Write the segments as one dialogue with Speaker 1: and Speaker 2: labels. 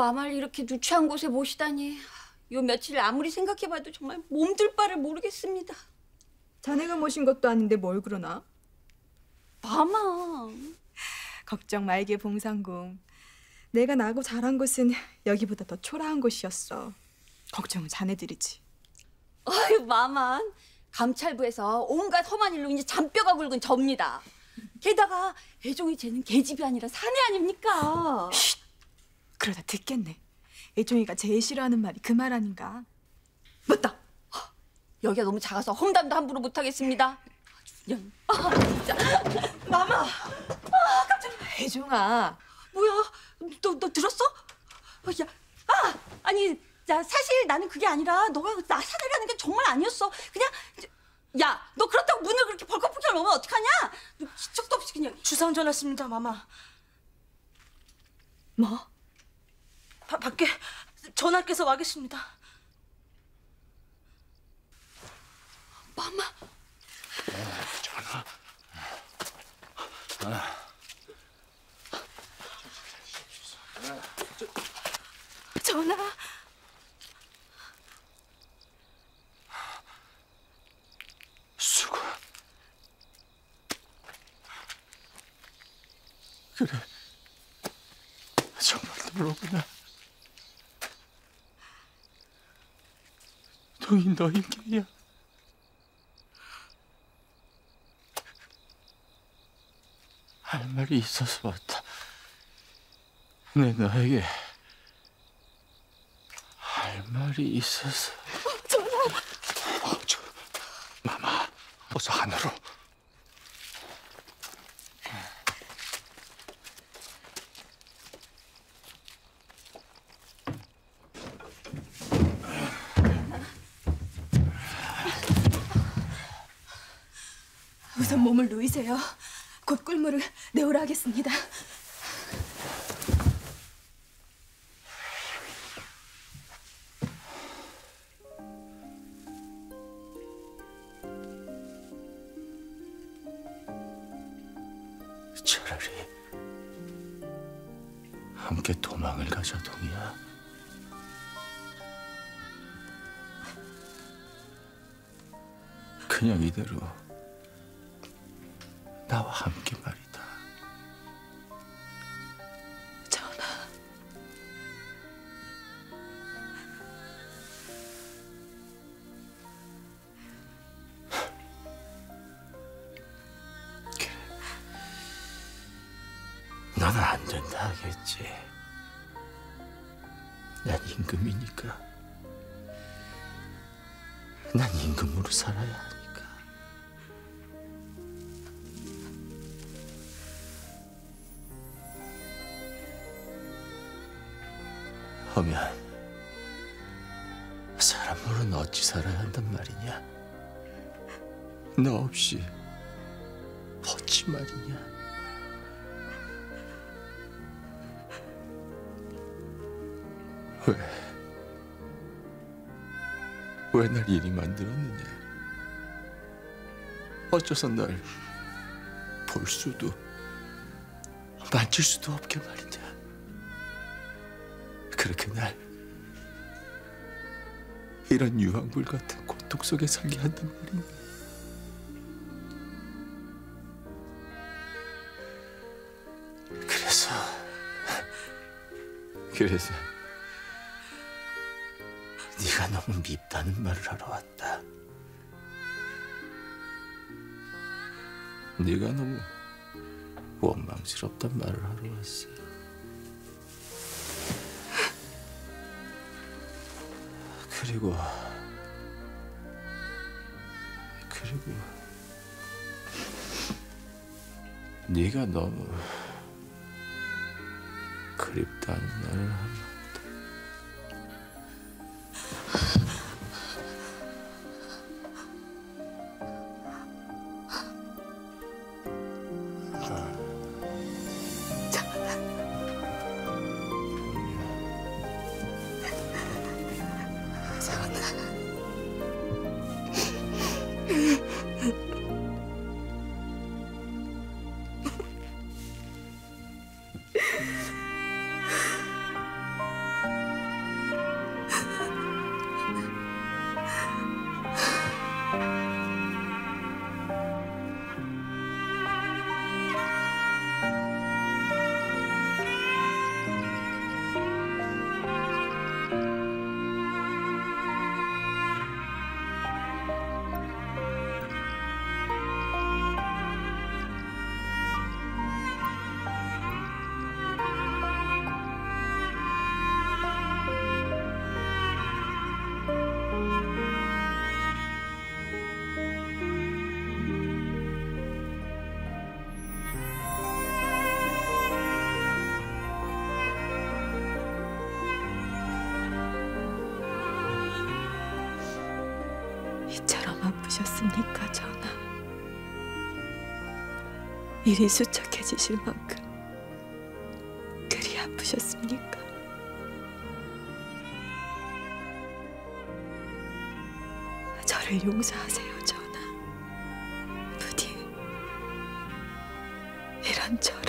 Speaker 1: 마마를 이렇게 누추한 곳에 모시다니 요 며칠 아무리 생각해봐도 정말 몸둘 바를 모르겠습니다.
Speaker 2: 자네가 모신 것도 아닌데 뭘 그러나?
Speaker 1: 마마.
Speaker 2: 걱정 말게 봉상궁. 내가 나고 자란 곳은 여기보다 더 초라한 곳이었어. 걱정은 자네들이지.
Speaker 1: 아유 마만 감찰부에서 온갖 험한 일로 이제 잔뼈가 굵은 접니다. 게다가 애종이 쟤는 계집이 아니라 사내 아닙니까?
Speaker 2: 그러다 듣겠네. 애종이가 제일 싫어하는 말이 그 말 아닌가?
Speaker 1: 맞다. 여기가 너무 작아서 험담도 함부로 못하겠습니다. 그냥 아 진짜 마마
Speaker 2: 애종아.
Speaker 1: 뭐야? 너 너 들었어? 어, 야, 아 아니 야 사실 나는 그게 아니라 너가 나 사내라는 게 정말 아니었어. 그냥 야 너 그렇다고 문을 그렇게 벌컥벌컥 넣으면 어떡하냐? 너 기척도 없이 그냥
Speaker 3: 주상 전했습니다, 마마.
Speaker 2: 뭐?
Speaker 3: 바, 밖에 전하께서 와 계십니다.
Speaker 1: 마마
Speaker 2: 전화.
Speaker 4: 수고. 그래. 정말 너로구나. 너인 게야. 할 말이 있어서 왔다. 내 너에게 할 말이 있어서. 전화. 어, 저, 마마, 어서 안으로.
Speaker 2: 몸을 누이세요. 곧 꿀물을 내오라 하겠습니다.
Speaker 4: 차라리 함께 도망을 가자, 동이야. 그냥 이대로 나와 함께 말이다.
Speaker 2: 전화.
Speaker 4: 너는 안 된다 하겠지. 난 임금이니까. 난 임금으로 살아야 하면 사람으로는 어찌 살아야 한단 말이냐? 너 없이 어찌 말이냐? 왜? 왜 날 이리 만들었느냐? 어째서 날 볼 수도 만질 수도 없게 말이냐? 그렇게 날 이런 유황불 같은 고통 속에 살게 한단 말이냐? 그래서 그래서 네가 너무 밉다는 말을 하러 왔다. 네가 너무 원망스럽단 말을 하러 왔어. 그리고 그리고 네가 너무 그립다는 말을 하러
Speaker 2: 아프셨습니까, 전하? 일이 수척해지실 만큼 그리 아프셨습니까? 저를 용서하세요, 전하. 부디 이런 저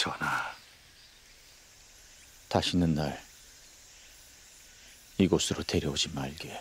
Speaker 4: 전하. 다시는 날 이곳으로 데려오지 말게.